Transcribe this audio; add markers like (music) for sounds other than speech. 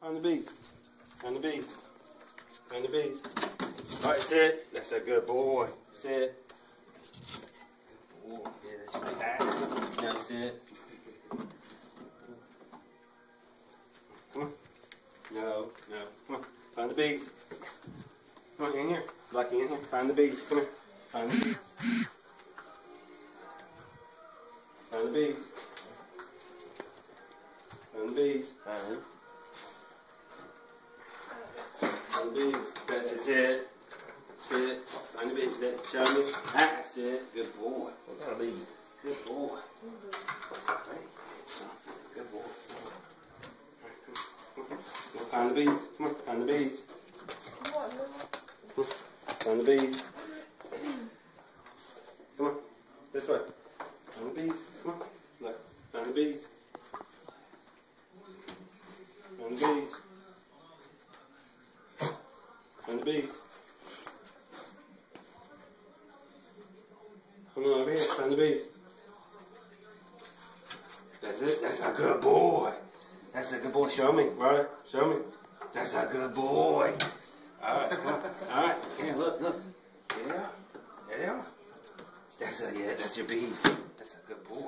Find the bees. Find the bees. Find the bees. All right, sit. That's a good boy. Sit. Good boy. Yeah, that's big eye. Now. No, no. Come on. Find the bees. Come on, in here. Lucky in here. Find the bees. Come here. Find the bees. Find the bees. Find the bees. Find the bees. That's it. Find the bees. That, me. That's it. Good boy. What kind bee? Good boy. Good boy. Find the bees. Come on. Find the bees. Find the bees. Come on. This way. Find the bees. Come on. Look. Find the bees. Find the bees. Find the bees. Come on over here. Find the bees. That's it. That's a good boy. That's a good boy. Show me, brother. Show me. That's a good boy. All right, come on. (laughs) All right. Yeah, look, look. Yeah. Are. That's a, yeah, that's your bees. That's a good boy.